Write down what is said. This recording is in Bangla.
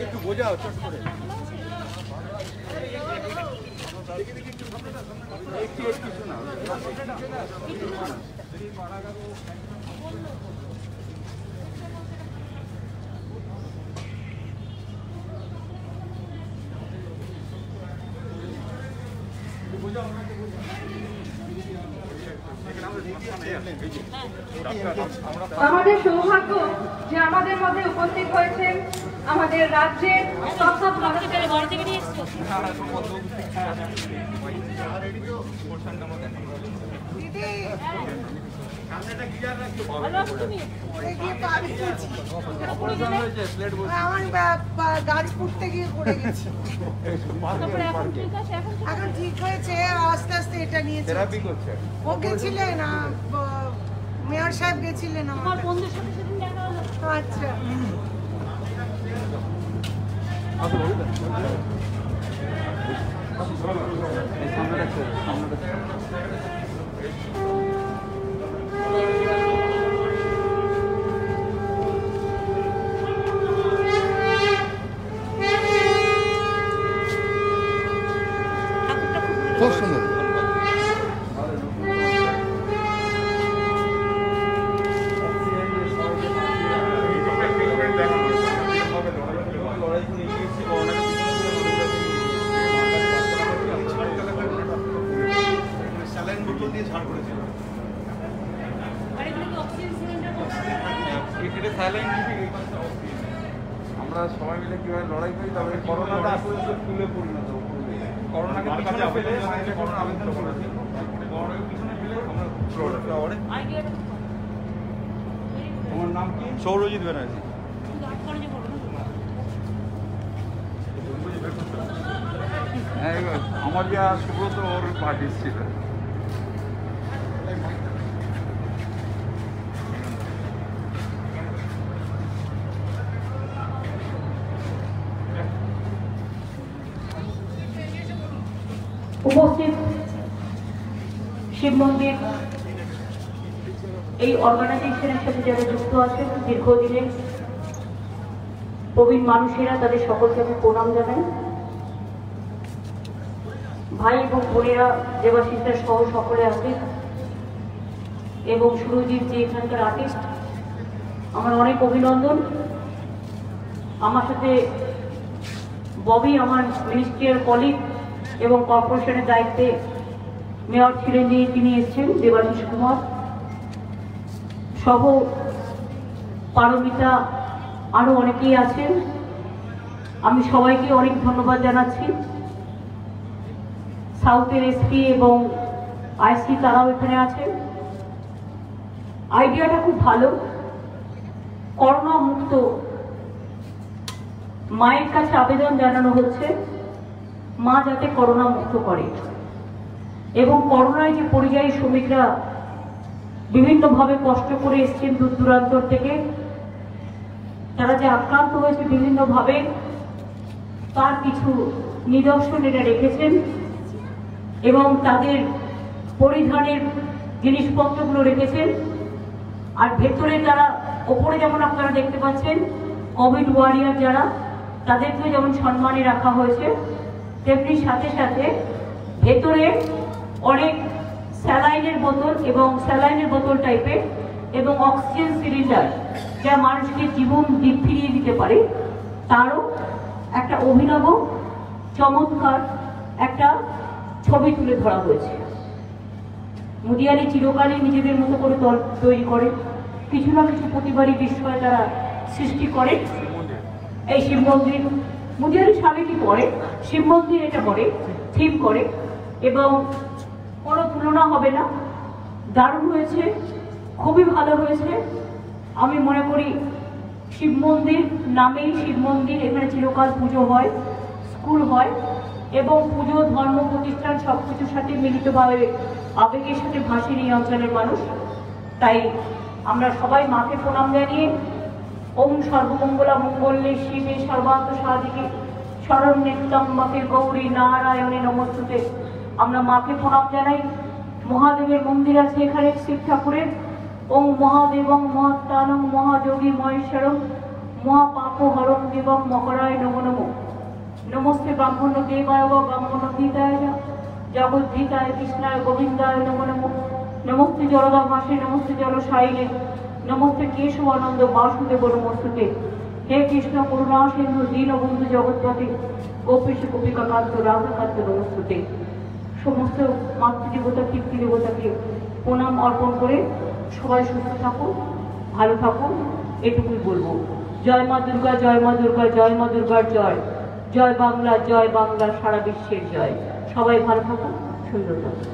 একটু বোঝাও চট করে। একটু একটু শোনাও। আমাদের সৌভাগ্য যে আমাদের মধ্যে উপস্থিত হয়েছেন আমাদের রাজ্যের তথা ভারতের নিয়ে গাছ পুড়তে গিয়ে পড়ে গেছি এখন ঠিক আছে এখন ঠিক এখন ঠিক হয়েছে আস্তে আস্তে এটা নিয়েছে। থেরাপি করছে। ও গেছিলেন না মেয়র সাহেব গেছিলেন তোমার আমার বন্ধুর সাথে সেদিন দেখা হলো আচ্ছা সামনে রাখতে সামনে রাখতে ঠাকুরটা খুব ভালো খুব সুন্দর আমরা সবাই মিলে কীভাবে লড়াই করি তবে করোনাটা আসলে পরিণত করোনাকে পিছনে ফেলে করোনা আবেদন করেছি করোনাকে পিছনে ফেলে আমরা ফ্লোরে আইডিয়াটা খুব ভালো তোমার নাম কি? সৌরজিৎ ব্যানার্জি। হ্যাঁ এবার আমার যা সুব্রত ওর পার্টি ছিল। উপস্থিত শিব মন্দির। এই অর্গানাইজেশনের সাথে যারা যুক্ত আছেন, দীর্ঘদিনে প্রবীণ মানুষেরা তাদের সকলকে আমি প্রণাম জানাই। ভাই এবং বোনেরা, দেবাশিসরা সহ সকলে আছেন এবং সুরজিৎ যে এখানকার আর্টিস্ট আমার অনেক অভিনন্দন। আমার সাথে ববি, আমার মিনিস্ট্রিয়াল কলিগ এবং কর্পোরেশনের দায়িত্বে মেয়র ছিলেন নিয়ে তিনি এসেছেন, দেবাশিস কুমার সহ পারমিতা আরও অনেকেই আছেন। আমি সবাইকে অনেক ধন্যবাদ জানাচ্ছি। সাউথের এসপি এবং আইসি তারাও এখানে আছেন। আইডিয়াটা খুব ভালো। করোনা মুক্ত। মায়ের কাছে আবেদন জানানো হচ্ছে। মা যাতে করোনা মুক্ত করে। এবং করোনায় যে পরিযায়ী শ্রমিকরা বিভিন্নভাবে কষ্ট করে এসছেন দূর দূরান্তর থেকে, তারা যে আক্রান্ত হয়েছে বিভিন্নভাবে, তার কিছু নিদর্শন এরা রেখেছেন এবং তাদের পরিধানের জিনিসপত্রগুলো রেখেছেন। আর ভেতরে যারা, ওপরে যেমন আপনারা দেখতে পাচ্ছেন, কোভিড ওয়ারিয়ার যারা তাদেরকে যেমন সম্মানে রাখা হয়েছে। তেমনি সাথে সাথে ভেতরে অনেক স্যালাইনের বোতল এবং স্যালাইনের বোতল টাইপের এবং অক্সিজেন সিলিন্ডার যা মানুষকে জীবন ফিরিয়ে দিতে পারে, তারও একটা অভিনব, চমৎকার একটা ছবি তুলে ধরা হয়েছে। মুদিয়ালি চিরকালই নিজেদের মতো করে দল তৈরি করে। কিছু না কিছু প্রতিবারই বিস্ময় তারা সৃষ্টি করে। এই শিব মন্দির মুদিয়ালি স্বামীটি পড়ে, শিব মন্দির এটা করে থিম করে, এবং কোনো তুলনা হবে না। দারুণ হয়েছে, খুবই ভালো হয়েছে। আমি মনে করি শিব মন্দির নামেই শিব মন্দির, এখানে চিরকাল পুজো হয়, স্কুল হয়, এবং পুজো, ধর্ম প্রতিষ্ঠান সব কিছুর সাথে মিলিতভাবে, আবেগের সাথে ভাসেন এই অঞ্চলের মানুষ। তাই আমরা সবাই মাকে প্রণাম জানিয়ে ওম সর্বমঙ্গলা মঙ্গলে শিবে সর্বান্ত সাধিকে শরণ নিত্যম্বকে গৌরী নারায়ণে নমস্তুতে। আমরা মাকে প্রণাম জানাই। মহাদেবের মন্দির আছে এখানে শিব ঠাকুরের। ওং মহাদেবং মহাত্মানং মহাযোগী মহেশ্বরং মহাপাপহরং দেবং মকরায় নমো নমো। নমস্তে ব্রাহ্মণ দেবায় বা ব্রাহ্মণ গীতায় জগদ্গীতায় কৃষ্ণায় গোবিন্দায় নমো নমো। নমস্তে জলদা ভাসে নমস্তে জল সাইলে নমস্তে, কেশব আনন্দ, বাসুদেব নমস্তুতে। হে কৃষ্ণ, করুণা, সিন্ধু দীনবন্ধু জগৎপতি গোপীশ গোপিকা কান্ত রাধাকান্ত নমস্তুতে। সমস্ত মাতৃদেবতা কীর্তি দেবতাকে প্রণাম অর্পণ করে সবাই সুস্থ থাকুন ভালো থাকুন এটুকুই বলব। জয় মা দুর্গা, জয় মা দুর্গা, জয় মা দুর্গার জয়। জয় বাংলা জয় বাংলা, সারা বিশ্বের জয়। সবাই ভালো থাকুন সুন্দর থাকুন